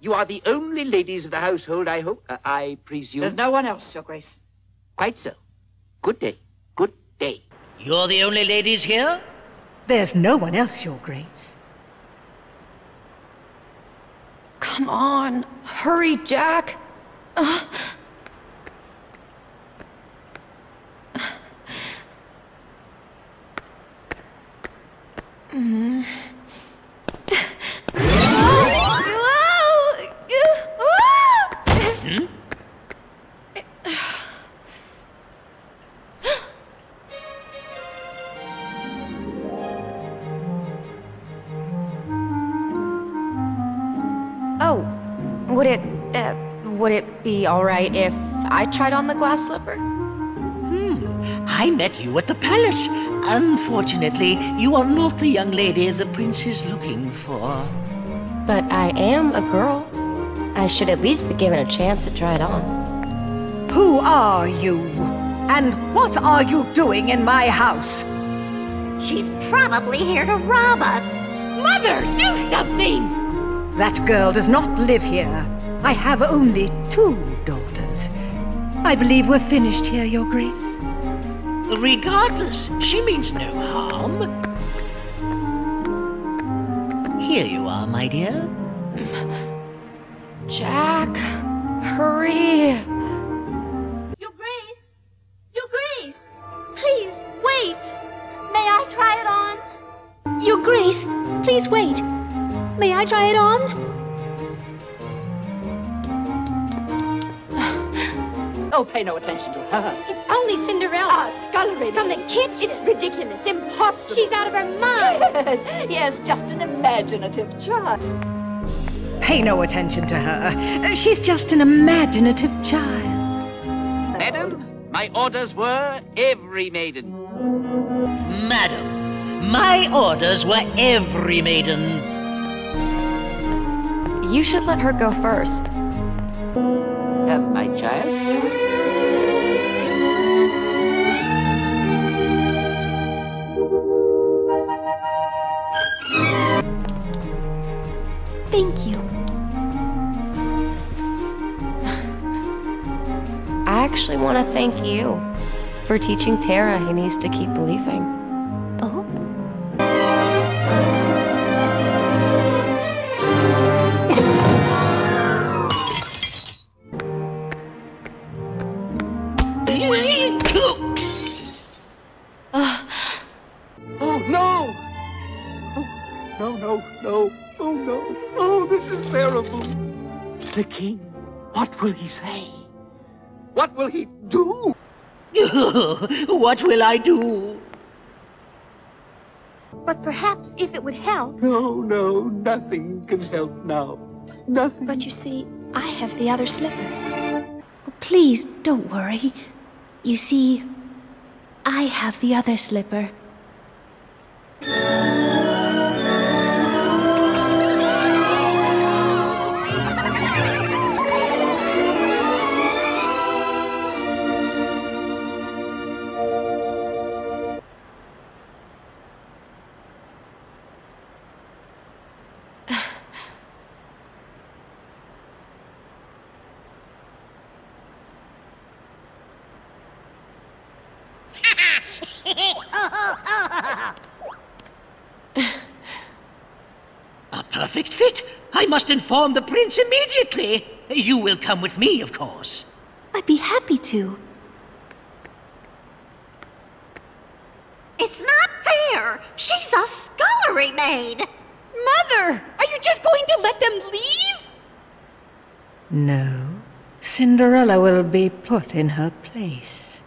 You are the only ladies of the household, I hope. Uh, I presume. There's no one else, Your Grace. Quite so. Good day. Good day. You're the only ladies here? There's no one else, Your Grace. Come on. Hurry, Jaq. Uh. Mm. Hmm? Oh, would it, uh, would it be alright if I tried on the glass slipper? Hmm. I met you at the palace. Unfortunately, you are not the young lady the prince is looking for. But I am a girl. I should at least be given a chance to try it on. Who are you? And what are you doing in my house? She's probably here to rob us. Mother, do something! That girl does not live here. I have only two daughters. I believe we're finished here, Your Grace. Regardless, she means no harm. Here you are, my dear. Jaq, hurry. Your Grace! Your Grace! Please, wait! May I try it on? Your Grace, please wait. May I try it on? Oh, pay no attention to her. It's only Cinderella. Ah, scullery. From the kitchen. It's ridiculous, impossible. She's out of her mind. Yes, yes, just an imaginative child. Pay no attention to her. She's just an imaginative child. Madam, my orders were every maiden. Madam, my orders were every maiden. You should let her go first. Uh, my child? Thank you. I actually want to thank you for teaching Tara he needs to keep believing. Oh? Oh, no! Oh, no, no, no. No. This is terrible. The king, what will he say? What will he do? what will I do? But perhaps if it would help. No, no, nothing can help now. Nothing. But you see, I have the other slipper. Oh, Please, don't worry. You see, I have the other slipper. Perfect fit. I must inform the prince immediately. You will come with me, of course. I'd be happy to. It's not fair. She's a scullery maid. Mother! Are you just going to let them leave? No. Cinderella will be put in her place.